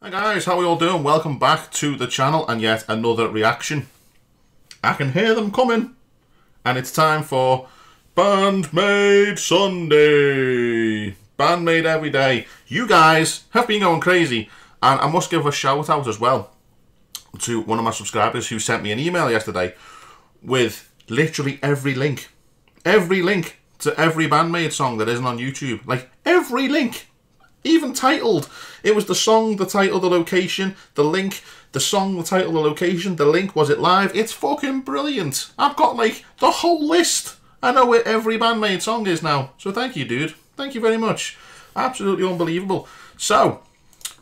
Hi guys, how are you all doing? Welcome back to the channel and yet another reaction. I can hear them coming. And it's time for Band-Maid Sunday. Band-Maid every day. You guys have been going crazy. And I must give a shout out as well to one of my subscribers who sent me an email yesterday with literally every link. Every link to every Band-Maid song that isn't on YouTube. Like, every link even titled. It was the song, the title, the location, the link, the song, the title, the location, the link, was it live? It's fucking brilliant. I've got like the whole list. I know where every Band-Maid song is now. So thank you, dude. Thank you very much. Absolutely unbelievable. So,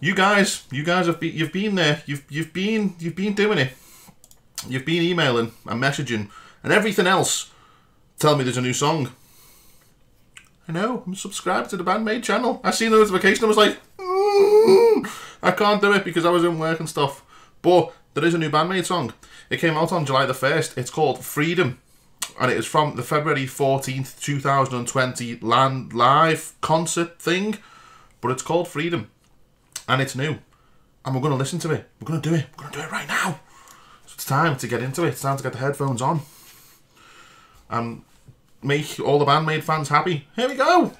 you guys, you guys have been, you've been there. You've you've been you've been doing it. You've been emailing and messaging and everything else. Tell me there's a new song. I know, I'm subscribed to the Band-Maid channel. I seen the notification, I was like, mm, I can't do it because I was in work and stuff. But there is a new Band-Maid song. It came out on July the 1st. It's called Freedom. And it is from the February 14th, 2020 Land Live concert thing. But it's called Freedom. And it's new. And we're going to listen to it. We're going to do it. We're going to do it right now. So it's time to get into it. It's time to get the headphones on. Um, make all the Band-Maid fans happy. Here we go.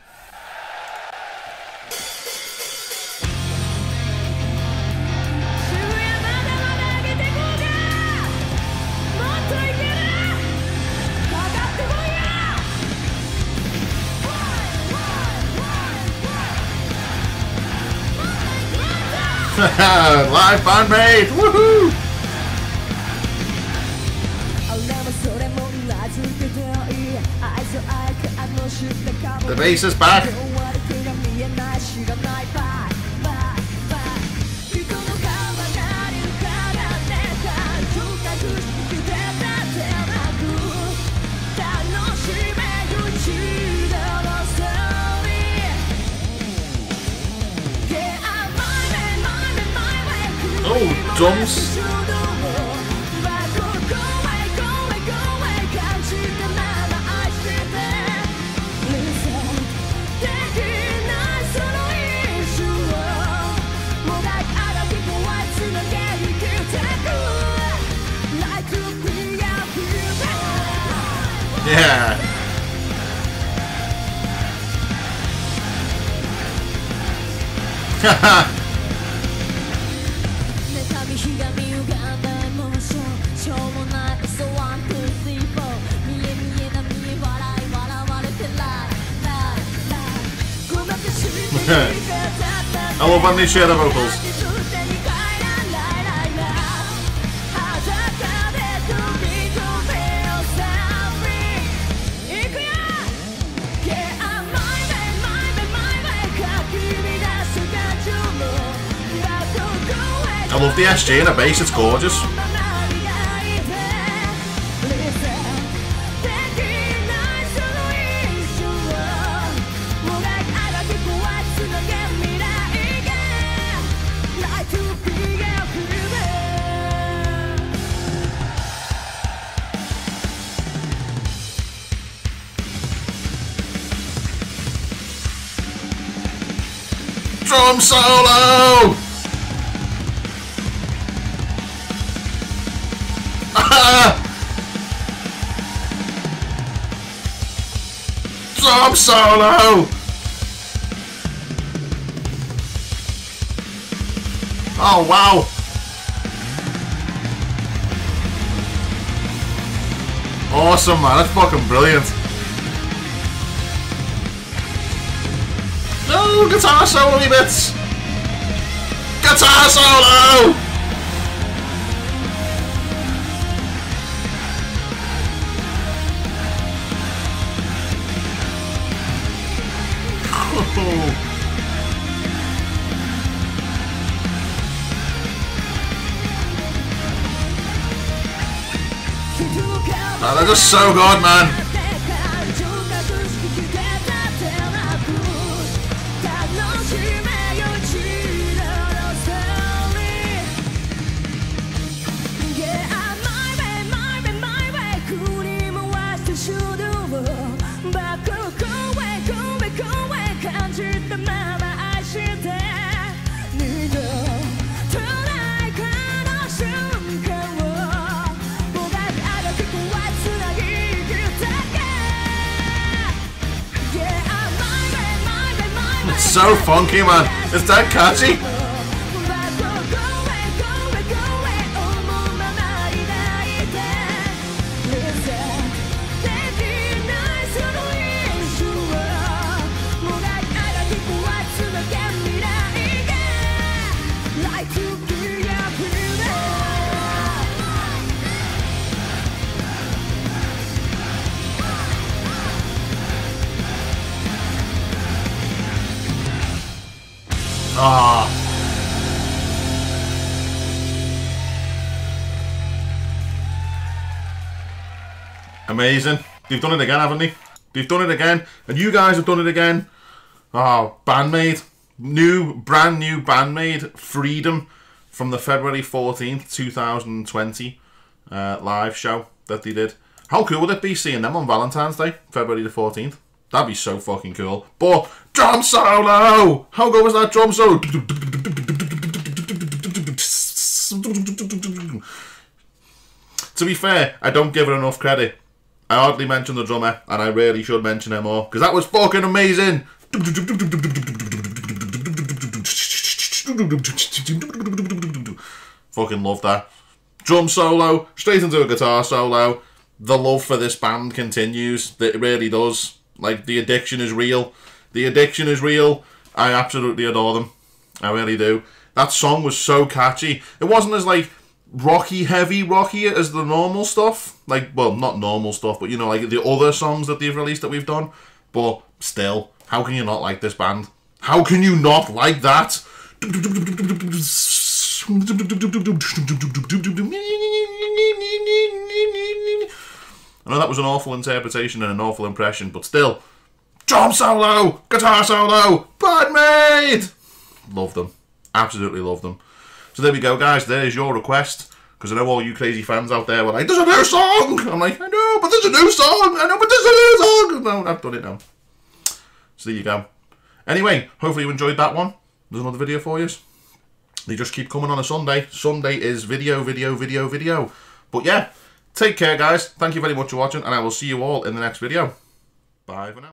Live Band-Maid! Woohoo! The bass is back. Oh, drums. I love when they share the vocals. Love the SG and the bass, it's gorgeous. Drum solo! Drum solo! Oh wow! Awesome man, that's fucking brilliant. No, guitar solo bits! Guitar solo! Oh, they're just so good, man. It's so funky, man. Is that catchy. Ah. Amazing. They've done it again, haven't they? They've done it again. And you guys have done it again. Oh, Band-Maid. New, brand new Band-Maid. Freedom from the February 14th, 2020 uh, live show that they did. How cool would it be seeing them on Valentine's Day, February the 14th? That'd be so fucking cool. But, drum solo! How good was that drum solo? To be fair, I don't give her enough credit. I hardly mention the drummer, and I really should mention him more, because that was fucking amazing! Fucking love that. Drum solo, straight into a guitar solo. The love for this band continues. It really does. Like, the addiction is real. The addiction is real. I absolutely adore them. I really do. That song was so catchy. It wasn't as, like, rocky, heavy rocky as the normal stuff. Like, well, not normal stuff, but, you know, like the other songs that they've released that we've done. But still, how can you not like this band? How can you not like that? I know that was an awful interpretation and an awful impression, but still, drum solo, guitar solo, Band-Maid! Love them. Absolutely love them. So there we go, guys. There's your request. Because I know all you crazy fans out there were like, there's a new song! I'm like, I know, but there's a new song! I know, but there's a new song! No, I've done it now. So there you go. Anyway, hopefully you enjoyed that one. There's another video for you. They just keep coming on a Sunday. Sunday is video, video, video, video. But yeah, take care, guys. Thank you very much for watching, and I will see you all in the next video. Bye for now.